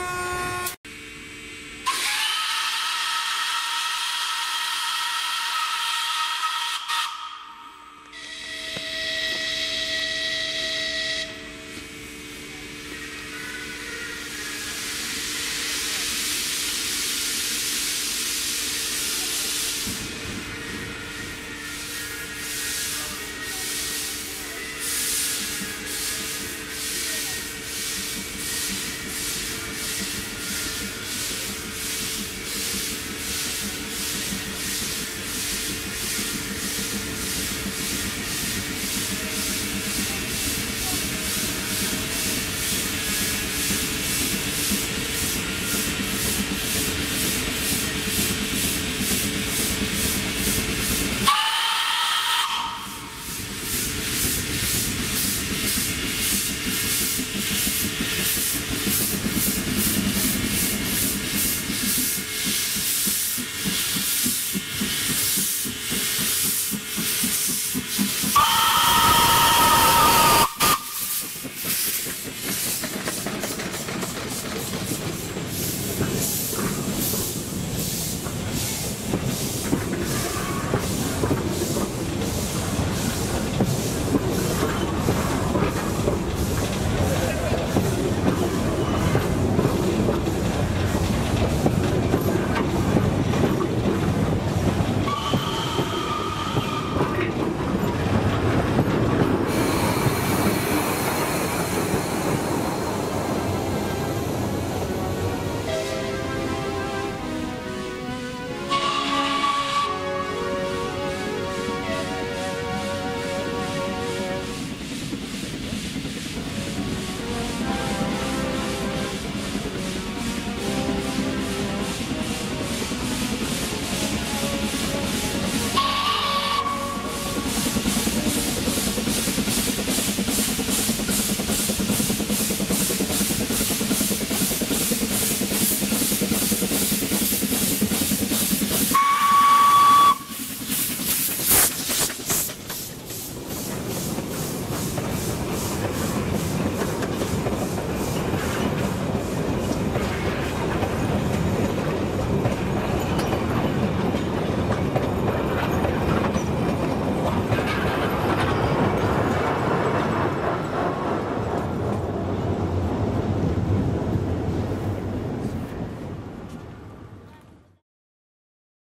Woo!